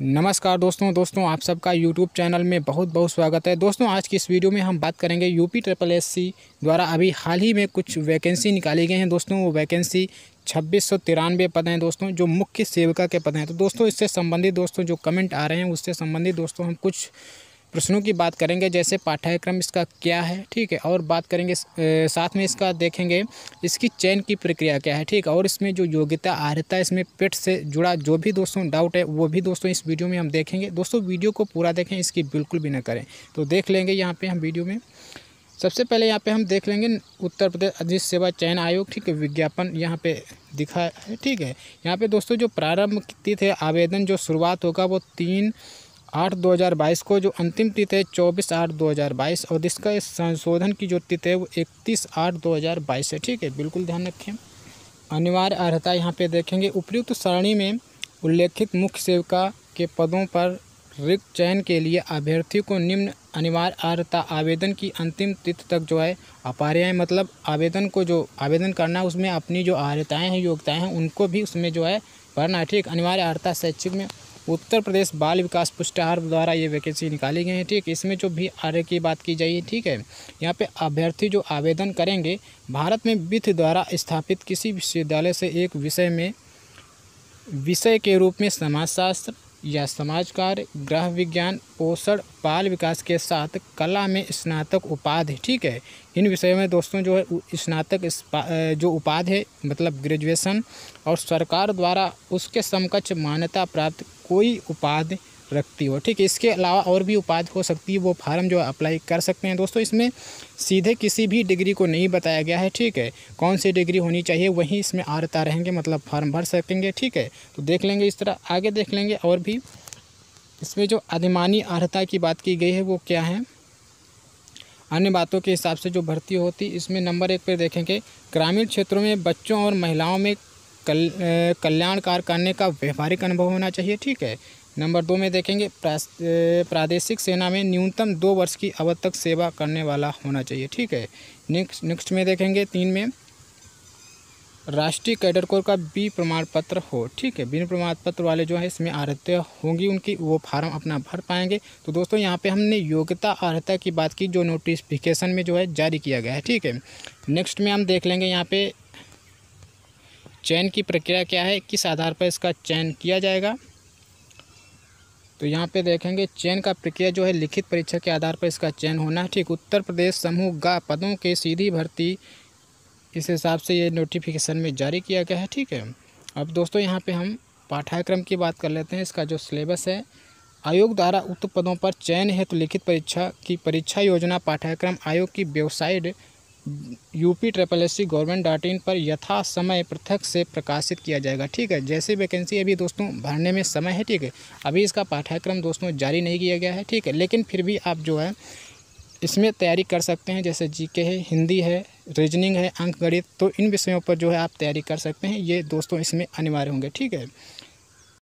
नमस्कार दोस्तों दोस्तों, आप सबका यूट्यूब चैनल में बहुत बहुत स्वागत है। दोस्तों, आज की इस वीडियो में हम बात करेंगे यूपी ट्रिपल एस सी द्वारा अभी हाल ही में कुछ वैकेंसी निकाली गई हैं। दोस्तों, वो वैकेंसी छब्बीस सौ तिरानवे पद हैं दोस्तों, जो मुख्य सेविका के पद हैं। तो दोस्तों, इससे संबंधित दोस्तों, जो कमेंट आ रहे हैं, उससे संबंधित दोस्तों, हम कुछ प्रश्नों की बात करेंगे, जैसे पाठ्यक्रम इसका क्या है, ठीक है, और बात करेंगे साथ में इसका देखेंगे, इसकी चयन की प्रक्रिया क्या है, ठीक है, और इसमें जो योग्यता, आर्हता इसमें पेट से जुड़ा जो भी दोस्तों डाउट है, वो भी दोस्तों इस वीडियो में हम देखेंगे। दोस्तों वीडियो को पूरा देखें, इसकी बिल्कुल भी ना करें। तो देख लेंगे यहाँ पर हम वीडियो में। सबसे पहले यहाँ पे हम देख लेंगे उत्तर प्रदेश अधिक सेवा चयन आयोग, ठीक है, विज्ञापन यहाँ पे दिखा है, ठीक है। यहाँ पे दोस्तों जो प्रारंभ तिथि है आवेदन जो शुरुआत होगा वो तीन आठ दो हज़ार बाईस को जो अंतिम तिथि है, चौबीस आठ दो हज़ार बाईस, और इसका संशोधन की जो तिथि है, वो इकतीस आठ दो हज़ार बाईस है। ठीक है, बिल्कुल ध्यान रखें। अनिवार्य अर्हता यहाँ पे देखेंगे। उपयुक्त सारणी में उल्लेखित मुख्य सेविका के पदों पर रिक्त चयन के लिए अभ्यर्थी को निम्न अनिवार्य अर्हता आवेदन की अंतिम तिथि तक जो है, अपार्याय मतलब आवेदन को जो आवेदन करना है, उसमें अपनी जो अर्हताएँ हैं, योग्यताएँ हैं, उनको भी उसमें जो है भरना है। ठीक, अनिवार्य अर्हता शैक्षिक में उत्तर प्रदेश बाल विकास पुष्टाहार द्वारा ये वैकेंसी निकाली गई है, ठीक। इसमें जो भी आर्य की बात की जाइए ठीक है। यहाँ पे अभ्यर्थी जो आवेदन करेंगे, भारत में वित्त द्वारा स्थापित किसी विश्वविद्यालय से एक विषय में, विषय के रूप में समाजशास्त्र या समाज कार्य गृह विज्ञान, पोषण, बाल विकास के साथ कला में स्नातक उपाधि, ठीक है। इन विषयों में दोस्तों जो है स्नातक जो उपाधि है मतलब ग्रेजुएशन और सरकार द्वारा उसके समकक्ष मान्यता प्राप्त कोई उपाधि रखती हो। ठीक है इसके अलावा और भी उपाधि हो सकती है, वो फार्म जो अप्लाई कर सकते हैं। दोस्तों, इसमें सीधे किसी भी डिग्री को नहीं बताया गया है, ठीक है? कौन सी डिग्री होनी चाहिए, वहीं इसमें आरता रहेंगे मतलब फार्म भर सकेंगे, ठीक है? तो देख लेंगे इस तरह, आगे देख लेंगे और भी। इसमें जो अधिमानी अर्हता की बात की गई है, वो क्या है? अन्य बातों के हिसाब से जो भर्ती होती, इसमें नंबर एक पर देखेंगे। ग्रामीण क्षेत्रों में बच्चों और महिलाओं में कल कल्याण कार्य करने का व्यवहारिक अनुभव होना चाहिए, ठीक है? नंबर दो में देखेंगे प्रादेशिक सेना में न्यूनतम दो वर्ष की अवधि तक सेवा करने वाला होना चाहिए, ठीक है? नेक्स्ट नेक्स्ट में देखेंगे, तीन में, राष्ट्रीय कैडर कोर का बी प्रमाण पत्र हो, ठीक है? बिन प्रमाण पत्र वाले जो है, इसमें अर्हता होंगी, उनकी वो फार्म अपना भर पाएँगे। तो दोस्तों, यहाँ पे हमने योग्यता, अर्हता की बात की, जो नोटिफिकेशन में जो है, जारी किया गया है, ठीक है? नेक्स्ट में हम देख लेंगे, यहाँ पे चयन की प्रक्रिया क्या है? किस आधार पर इसका चयन किया जाएगा? तो यहाँ पे देखेंगे, चयन का प्रक्रिया जो है, लिखित परीक्षा के आधार पर इसका चयन होना है। ठीक, उत्तर प्रदेश समूह गा पदों के सीधी भर्ती, इस हिसाब से ये नोटिफिकेशन में जारी किया गया है। ठीक है, अब दोस्तों यहाँ पे हम पाठ्यक्रम की बात कर लेते हैं। इसका जो सिलेबस है, आयोग द्वारा उक्त पदों पर चयन हेतु लिखित परीक्षा की परीक्षा योजना पाठ्यक्रम आयोग की website UP triple S C government dot in पर यथा समय पृथक से प्रकाशित किया जाएगा, ठीक है? जैसे वैकेंसी अभी दोस्तों भरने में समय है, ठीक है? अभी इसका पाठ्यक्रम दोस्तों जारी नहीं किया गया है, ठीक है? लेकिन फिर भी आप जो है इसमें तैयारी कर सकते हैं, जैसे जीके है, हिंदी है, रीजनिंग है, अंक गणित तो इन विषयों पर जो है आप तैयारी कर सकते हैं, ये दोस्तों इसमें अनिवार्य होंगे, ठीक है?